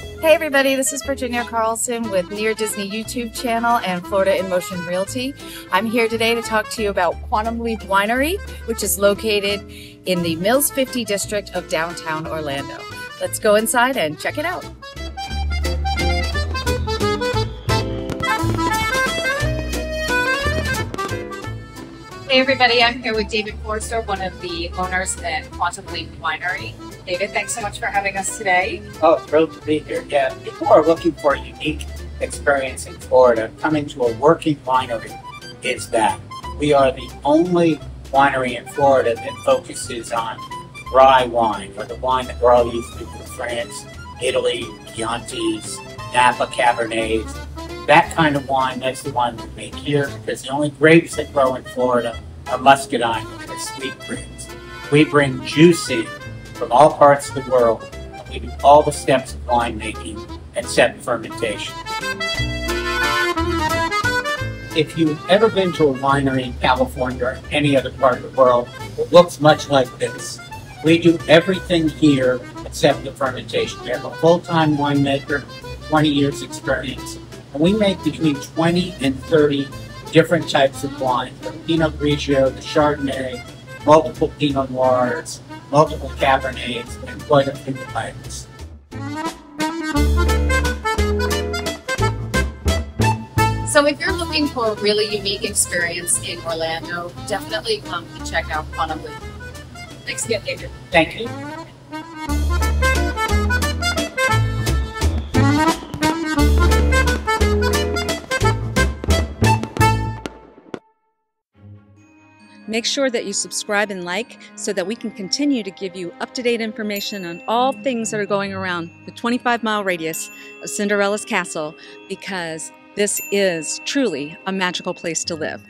Hey everybody, this is Virginia Carlson with Near Disney YouTube channel and Florida in Motion Realty. I'm here today to talk to you about Quantum Leap Winery, which is located in the Mills 50 district of downtown Orlando. Let's go inside and check it out. Hey everybody, I'm here with David Forster, one of the owners at Quantum Leap Winery. David, thanks so much for having us today. Oh, thrilled to be here. Yeah, people are looking for a unique experience in Florida. Coming to a working winery is that. We are the only winery in Florida that focuses on rye wine, or the wine that we're all used to from France, Italy, Chiantis, Napa Cabernets, that kind of wine, that's the wine we make here because the only grapes that grow in Florida are muscadine, which are sweet grapes. We bring juice in from all parts of the world. And we do all the steps of winemaking except fermentation. If you've ever been to a winery in California or any other part of the world, it looks much like this. We do everything here except the fermentation. We have a full-time winemaker, 20 years experience, and we make between 20 and 30 different types of wine, from Pinot Grigio to Chardonnay, multiple Pinot Noirs, multiple Cabernets, and quite a few whites. So if you're looking for a really unique experience in Orlando, definitely come to check out Quantum Leap. Thanks again, David. Thank you. Make sure that you subscribe and like so that we can continue to give you up to date information on all things that are going around the 25 mile radius of Cinderella's Castle because this is truly a magical place to live.